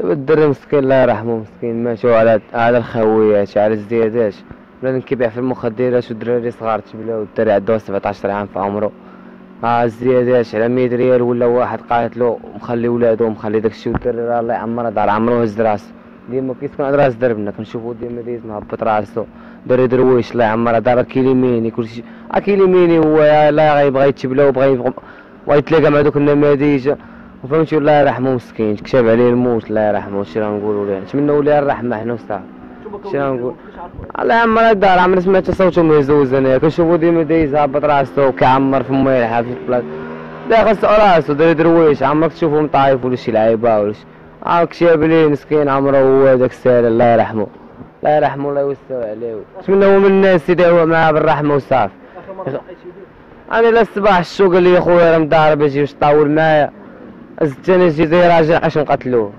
الدري مسكين الله يرحمه مسكين ماشي على على الخويات على الزيادات بنادم كيبيع في المخدرات والدراري صغار تبلاو الدري عنده 17 عام في عمره ها الزيادات على 100 ريال ولا واحد قاتلو مخلي ولادو مخلي داكشي والدري الله يعمر دار عمرو هز راسو. ديما كيسكن على راس دربنا كنشوفو ديما دايز مهبط راسو. دري درويش الله يعمر دار كيليميني كلشي كيليميني هو لا غيبغي يتبلا وبغى يبغى بغا يتلاقى مع دوك النماذج وفهمتي الله يرحمه مسكين. كتاب عليه الموت. الله يرحمه شي غنقولوا ليه نتمنوا ليه الرحمة؟ حنا وصافي شي غنقول الله يعمر الدار عمري سمعت صوته مهزوز أنا كنشوفو ديما دايز هابط راسو كيعمر في ميلحه في البلاصه لا خاصو راسو دري درويش عمرك تشوفو مطايف ولا شي لعيبة ولا شي. عاك شابلي مسكين. عمره هو داك السهل الله يرحمه الله يرحمه الله يوسع عليه. نتمنى هو من الناس يدعوا معاه بالرحمة وصافي أنا لا الصباح الشوق قال لي يا خويا راه مضارب يجي باش طاول معايا زدت أنا جي زي راجع عشان نقتلوه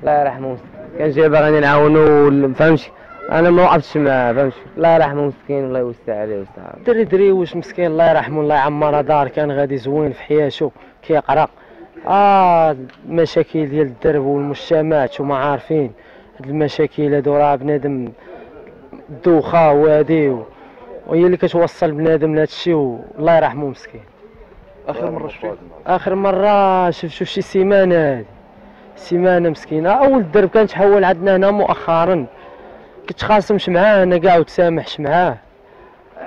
الله يرحمه كان جاي باغي نعاونو فهمتي أنا ما وقفتش معاه فهمتي الله يرحمه مسكين الله يوسع عليه وصافي دري دريوش مسكين؟ الله يرحمه الله يعمر دار. كان غادي زوين في حياته كيقرا آه المشاكل ديال الدرب والمجتمعات وما عارفين. هاد المشاكل هادو راه بنادم الدوخه وهادي وهي اللي كتوصل بنادم لهذا الشيء والله يرحمه مسكين. آخر مرة شفتي؟ آخر مرة شفتو شي سيمانة هادي. سيمانة مسكينة. أول درب كان تحول عندنا هنا مؤخرا. كتخاصمش معاه أنا كاع وتسامحش معاه.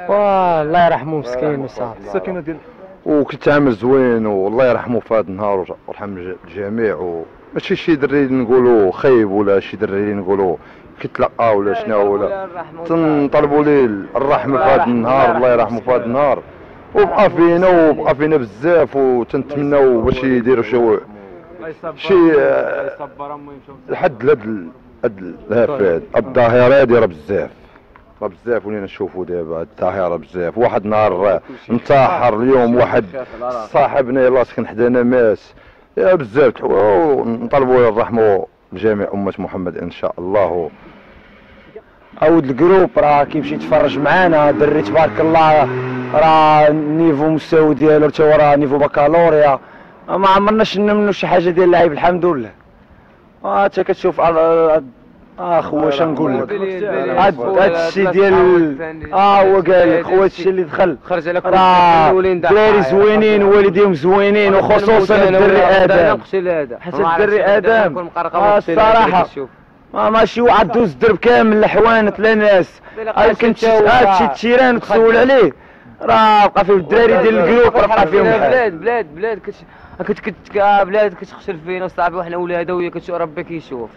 والله يرحمه مسكين وصافي. السكينة ديال وكيتعامل زوين والله يرحمه في هذا النهار ويرحم الجميع. وماشي شي دري نقولوا خايب ولا شي دري نقولوا كيتلقى ولا شنو ولا؟ تنطلبوا ليه الرحمة في هذا النهار الله يرحمه في هذا النهار. وبقى فينا وبقى فينا بزاف وتنتمناو باش يديروا شي شي لحد لهاد هاد الهفاد الظاهره هادي راه بزاف. راه بزاف ولينا نشوفوا دابا. الظاهره بزاف. واحد نهار انتحر اليوم واحد صاحبنا يلاه سكن حدانا ماس. يا بزاف. نطلبوا الرحمة لجميع أمة محمد إن شاء الله. عاود ال groupe راه كيمشي يتفرج معانا. دري تبارك الله راه niveau مستوى ديالو حتى هو راه niveau بكالوريا. ما عمرنا شفنا منه شي حاجة ديال اللعيب الحمد لله. انت كتشوف آه خويا اش نقول لك؟ هذا الشيء ديال آه هو قال لك خويا الشيء اللي دخل. خرج على راه دراري زوينين والديهم زوينين وخصوصا الدري آدم. حتى الدري آدم. آه الصراحه ما ماشي واحد دوز الدرب كامل الحوانت لا ناس كنت هادشي التيران تسول عليه. راه بقى فيه الدراري ديال الجروب راه بقى فيهم بلاد بلاد بلاد. كنت كنت كنت بلاد كتخسر فينا وصاحبي وحنا ولادها وهي كتشوف ربي كيشوف.